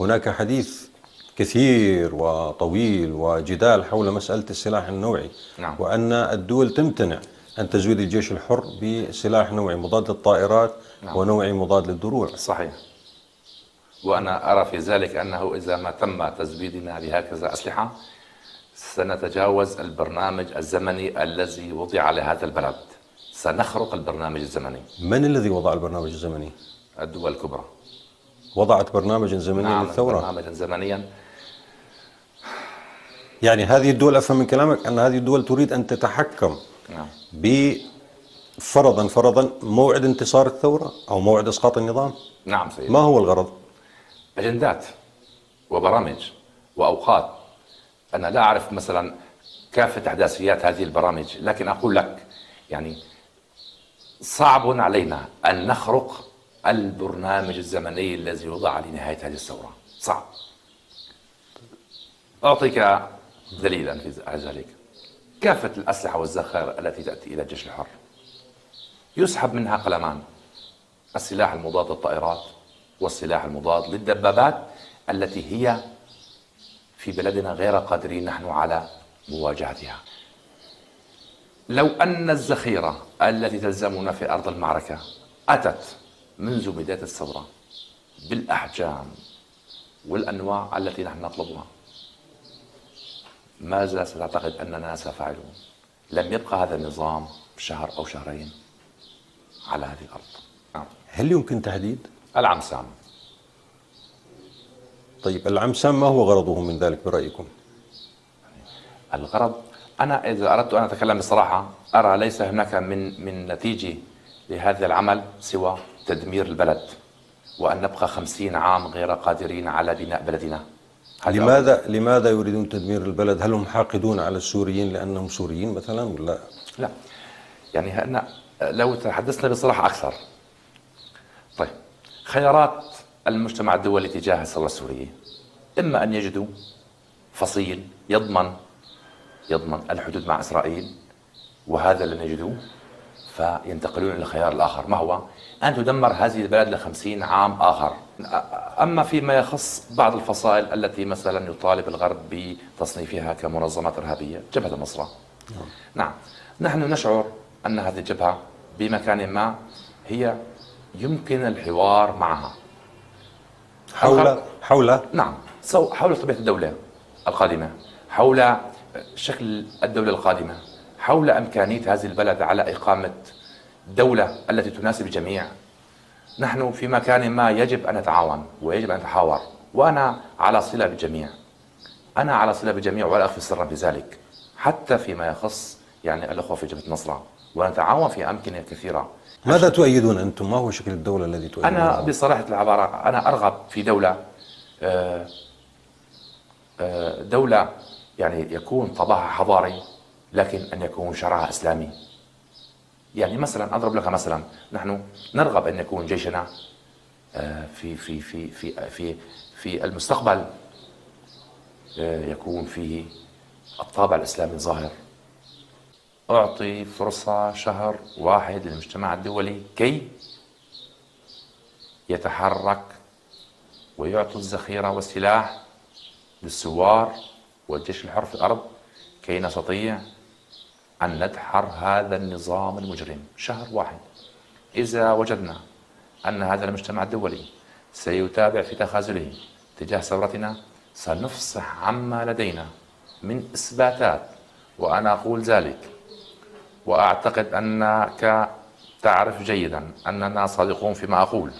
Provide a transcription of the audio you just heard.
هناك حديث كثير وطويل وجدال حول مسألة السلاح النوعي نعم. وأن الدول تمتنع أن تزويد الجيش الحر بسلاح نوعي مضاد للطائرات نعم. ونوعي مضاد للدروع صحيح وأنا أرى في ذلك أنه إذا ما تم تزويدنا بهكذا أسلحة سنتجاوز البرنامج الزمني الذي وضع لهذا البلد سنخرق البرنامج الزمني من الذي وضع البرنامج الزمني؟ الدول الكبرى وضعت برنامجا زمنيا نعم للثورة. برنامجا زمنيا. يعني هذه الدول أفهم من كلامك أن هذه الدول تريد أن تتحكم نعم. بفرضا فرضا موعد انتصار الثورة أو موعد إسقاط النظام. نعم سيدي. ما هو الغرض؟ أجندات وبرامج وأوقات. أنا لا أعرف مثلا كافة أحداثيات هذه البرامج لكن أقول لك يعني صعب علينا أن نخرق البرنامج الزمني الذي وضع لنهاية هذه الثورة. صعب. أعطيك دليلا في ذلك. كافة الأسلحة والذخائر التي تأتي إلى الجيش الحر. يسحب منها قلمان. السلاح المضاد للطائرات والسلاح المضاد للدبابات التي هي في بلدنا غير قادرين نحن على مواجهتها. لو أن الذخيرة التي تلزمنا في أرض المعركة أتت منذ بداية الثورة بالأحجام والأنواع التي نحن نطلبها ماذا ستعتقد أننا سنفعلون لم يبقى هذا النظام شهر أو شهرين على هذه الأرض نعم. هل يمكن تحديد؟ العمسام طيب العمسام ما هو غرضه من ذلك برأيكم؟ الغرض أنا إذا أردت أن أتكلم بصراحة أرى ليس هناك من من نتيجة لهذا العمل سوى تدمير البلد وأن نبقى خمسين عام غير قادرين على بناء بلدنا. لماذا لماذا يريدون تدمير البلد؟ هل هم حاقدون على السوريين لأنهم سوريين مثلا ولا؟ لا. يعني هنا لو تحدثنا بصراحة أكثر. طيب خيارات المجتمع الدولي تجاه الثورة السورية. إما أن يجدوا فصيل يضمن يضمن الحدود مع إسرائيل وهذا لن يجدوه. فينتقلون إلى الخيار الآخر. ما هو؟ أن تدمر هذه البلد لخمسين عام آخر. أما فيما يخص بعض الفصائل التي مثلا يطالب الغرب بتصنيفها كمنظمات إرهابية. جبهة النصرة. نعم. نحن نشعر أن هذه الجبهة بمكان ما هي يمكن الحوار معها. حول حول؟ نعم. حول طبيعة الدولة القادمة. حول شكل الدولة القادمة. حول إمكانية هذه البلد على إقامة دولة التي تناسب الجميع نحن في مكان ما يجب أن نتعاون ويجب أن نتحاور وأنا على صلة بالجميع أنا على صلة بالجميع ولا أخفي سرا بذلك حتى فيما يخص يعني الأخوة في جبهة النصرة ونتعاون في أمكنة كثيرة ماذا تؤيدون أنتم؟ ما هو شكل الدولة الذي تؤيدون؟ أنا بصراحة العبارة أنا أرغب في دولة آه، آه، دولة يعني يكون طابعها حضاري لكن أن يكون شرعها إسلامي. يعني مثلا أضرب لك مثلا نحن نرغب أن يكون جيشنا آه، في في في في في في المستقبل يكون فيه الطابع الإسلامي الظاهر. أعطي فرصة شهر واحد للمجتمع الدولي كي يتحرك ويعطي الذخيرة والسلاح للثوار والجيش الحر في الأرض كي نستطيع أن ندحر هذا النظام المجرم. شهر واحد. إذا وجدنا أن هذا المجتمع الدولي سيتابع في تخاذله تجاه ثورتنا سنفصح عما لدينا من إثباتات وأنا أقول ذلك. وأعتقد أنك تعرف جيدا أننا صادقون فيما أقول.